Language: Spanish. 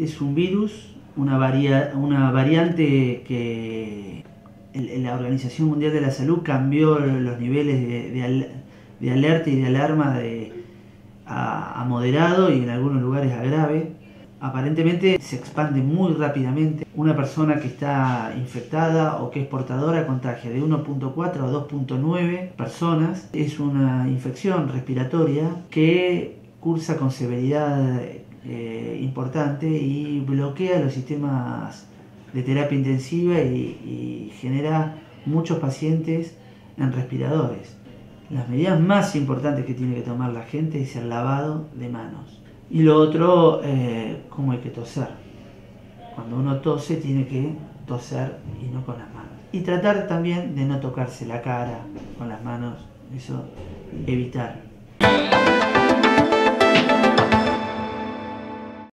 es un virus, una, una variante que la Organización Mundial de la Salud cambió los niveles de, alerta y de alarma de, a, moderado y en algunos lugares a grave. Aparentemente se expande muy rápidamente. Una persona que está infectada o que es portadora contagia de 1.4 a 2.9 personas. Es una infección respiratoria que cursa con severidad eh, importante y bloquea los sistemas de terapia intensiva y, genera muchos pacientes en respiradores. Las medidas más importantes que tiene que tomar la gente es el lavado de manos. Y lo otro, eh, cómo hay que toser. Cuando uno tose tiene que toser y no con las manos. Y tratar también de no tocarse la cara con las manos, eso evitar.